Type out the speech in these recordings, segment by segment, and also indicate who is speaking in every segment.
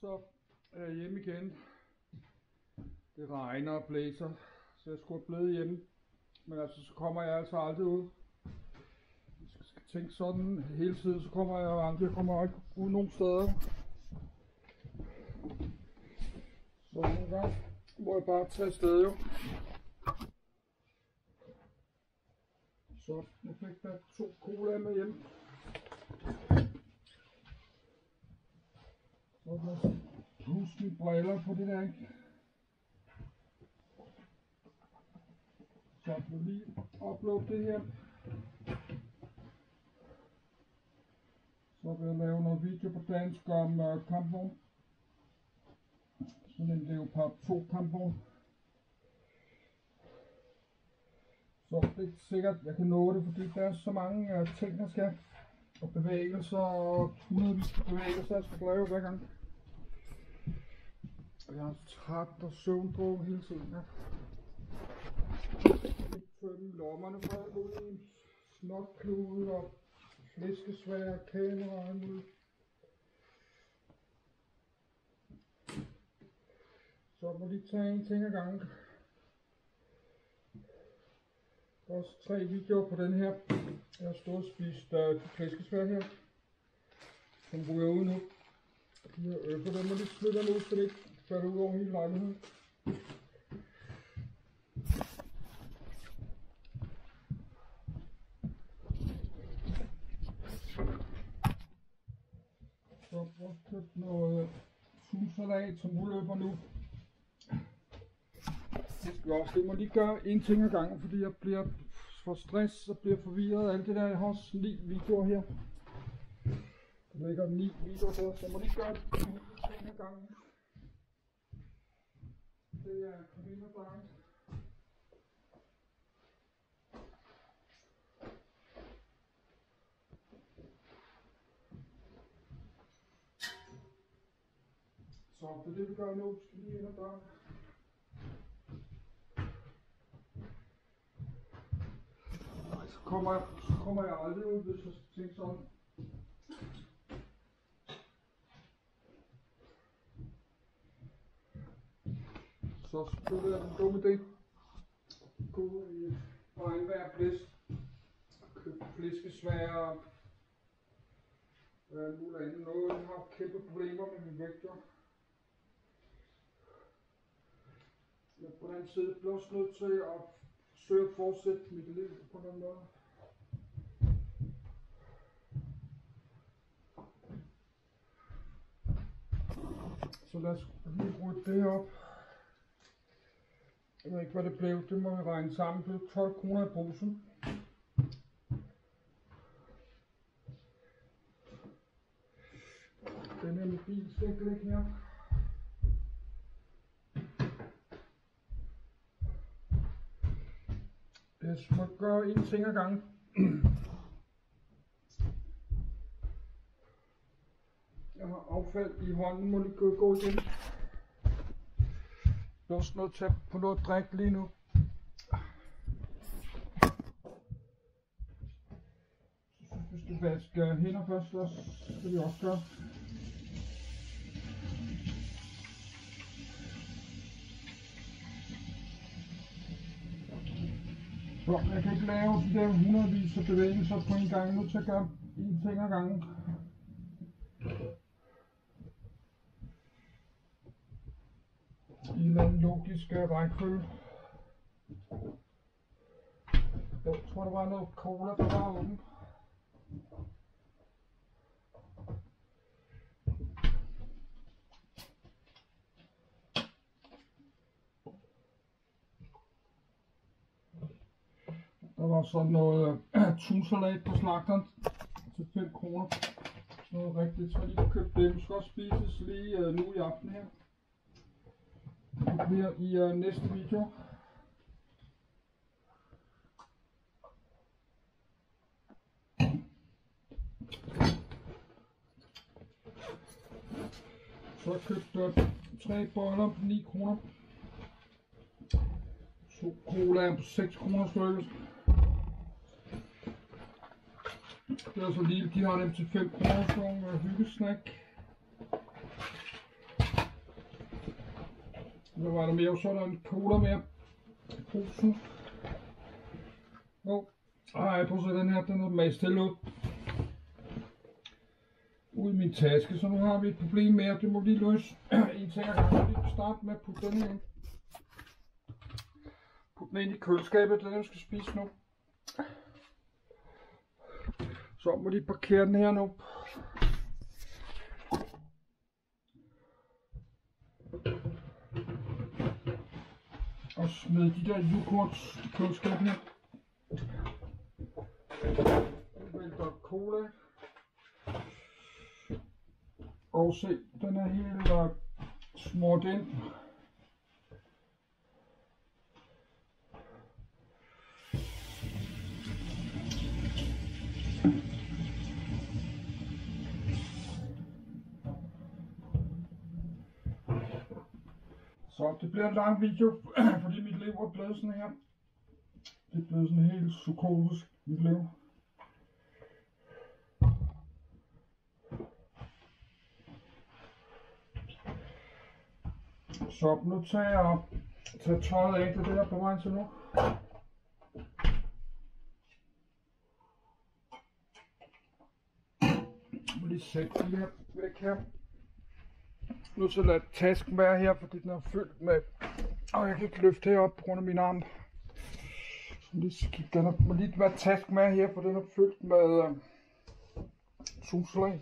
Speaker 1: Så er jeg hjemme igen. Det regner og blæser, så jeg skulle have blevet hjemme. Men altså, så kommer jeg altså aldrig ud. Hvis jeg skal tænke sådan hele tiden, så kommer jeg aldrig, jeg kommer ikke ud nogen steder. Så nogle gange må jeg bare tage afsted jo. Så nu fik jeg to cola med hjem. Så må briller på det der, ikke? Så jeg vil lige uploade det her. Så vil jeg lave noget video på dansk om uh, kampvogn. Sådan en Leopard 2 kampvogn. Så det er ikke sikkert, at jeg kan nå det, fordi der er så mange uh, ting, der skal. Og bevægelser og hundredvis af bevægelser, jeg skal lave hver gang. Og jeg er træt og søvndruk hele tiden. Ja. Ikke tømme lommerne for alt muligt. Snotklude og flæskesvær, kamera og alt muligt. Så må lige tage en ting ad gangen. Der er også tre videoer på den her. Jeg har stået og spist uh, flæskesvær her. Som ryger ud nu. De her øffer, dem må lige flytte nu, så det ikke falder ud over hele lejligheden. Så har jeg købt noget tunsalat, som udløber nu. Det skal også. Det må lige gøre en ting ad gangen, fordi jeg bliver for stress og bliver forvirret af alt det der. Jeg har også ni videoer her. Der ligger ni videoer der, så jeg må lige gøre en ting ad gangen. Det er Karina Blanc. Så det er det, vi gør nu. Vi skal lige ind ad døren. Så kommer jeg, så kommer jeg aldrig ud, hvis jeg tænker, tænke sådan. Så skulle det være en dum idé. Gå i øh, regnvejr blæst. Købe flæskesvær og alt muligt andet. Noget, jeg har kæmpe problemer med min vægter. Jeg Men på den anden side bliver nødt til at forsøge at fortsætte mit liv på den måde. Så lad os lige rydde det op. Jeg ved ikke, hvad det blev. Det må vi regne sammen. Det blev 12 kroner i posen. Den her mobil skal ikke ligge her. Jeg må gøre en ting ad gangen. Jeg har affald i hånden, må lige gå, gå igen. Jeg er også nødt til at på noget at drikke lige nu. Hvis vi skal vaske hænder først, så skal vi også gøre. Jeg kan ikke lave de der hundredvis af bevægelser på en gang. Nu til at gøre en ting ad gangen. I en eller anden logisk øh, rækkefølge. Jeg tror, der var noget cola, der var åben. Der var sådan noget øh, tunsalat på slagteren til 5 kroner. Noget rigtigt, så lige købt det. Det skal også spises lige øh, nu i aften her. Det i øh, næste video. Så købte jeg tre boller på 9 kroner. To cola på 6 kroner stykket. Det er så lige, de har dem til 5 kroner, så nogle hyggesnack. Nu var der mere, så er der en cola mere posen. Og ej, prøv at se den her, den er mast til ud. Ud i min taske, så nu har vi et problem med, det må lige løse en ting ad gangen. Vi starte med at putte den her ind. Put den ind i køleskabet, den skal spise nu. Så må de parkere den her nu. Og smide de der yoghurts i køleskabet her. Nu vælter cola. Og se, den er helt uh, smurt ind. Thank you. Så det bliver en lang video, fordi mit liv er blevet sådan her. Det er blevet sådan helt psykotisk, mit liv. Så nu tager jeg, tager tøjet af, det er det jeg på vej til nu. Jeg må lige sætte det her væk her. Nu så lade tasken være her, fordi den er fyldt med... Og jeg kan ikke løfte herop på grund af min arm. Den er, må lige være tasken med her, for den er fyldt med øh, suslag.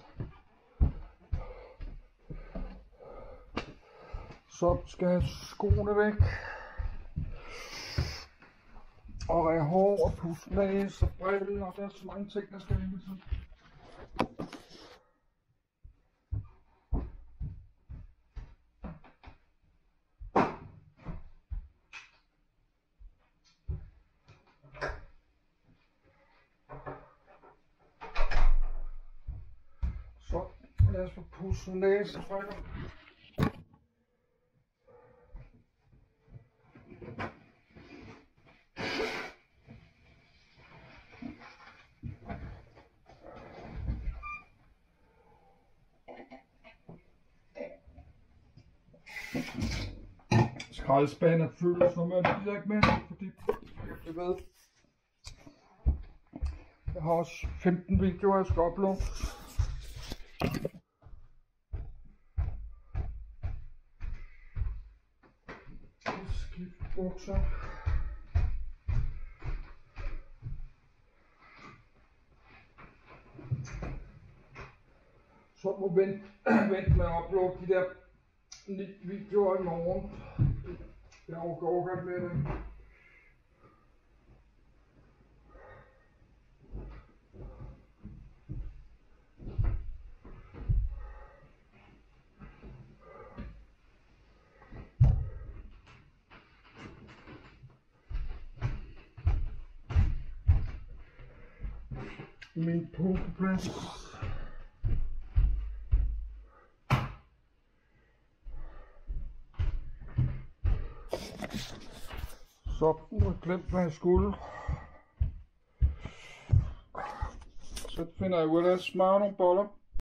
Speaker 1: Så skal jeg have skoene væk. Og jeg hår og pusse næse og briller, og der er så mange ting, der skal hele tiden. Så lad os få pusset næse fra Skraldespanden er man gider ikke mere, fordi jeg ved, jeg har også 15 videoer, jeg skal uploade. Bukser. Så må vente, vente med at uploade de der ni videoer i morgen. Jeg overgår overgår med det. Min pose. Så nu har jeg glemt, hvad jeg skulle. Så finder jeg ud af at smage nogle boller.